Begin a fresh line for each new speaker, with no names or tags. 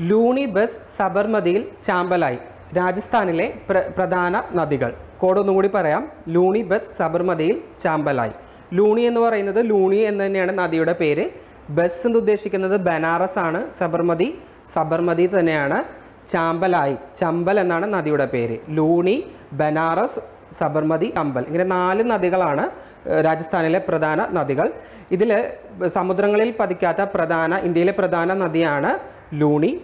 ലൂണി ബസ് സബർമതിയിൽ ചാമ്പലായി. രാജസ്ഥാനിലെ പ്ര പ്രധാന നദികൾ. കോഡ് ഒന്നും കൂടി പറയാം. ലൂണി ബസ് സബർമതിയിൽ ചാമ്പലായി. ലൂണി എന്ന് പറയുന്നത് ലൂണി എന്ന് തന്നെയാണ് നദിയുടെ പേര്. ബസ് എന്ന് ഉദ്ദേശിക്കുന്നത് ബനാറസ് ആണ്. സബർമതി സബർമതി തന്നെയാണ് ചാമ്പലായി. ചമ്പൽ എന്നാണ് നദിയുടെ പേര്. ലൂണി ബനാറസ് സബർമതി ചമ്പൽ. ഇങ്ങനെ നാല് നദികളാണ് രാജസ്ഥാനിലെ പ്രധാന നദികൾ. ഇതിൽ സമുദ്രങ്ങളിൽ പതിക്കാത്ത പ്രധാന ഇന്ത്യയിലെ പ്രധാന നദിയാണ് ലൂണി.